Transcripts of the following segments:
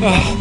Oh.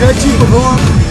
人气不高